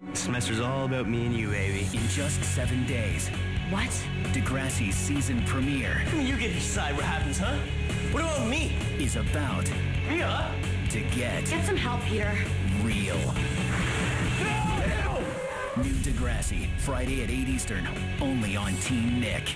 This Semester's all about me and you, baby. In just seven days, What? Degrassi's season premiere You get to decide what happens, huh? What about me? is about Yeah. to get Get some help, Peter. real. New Degrassi, Friday at 8 Eastern, only on TeenNick.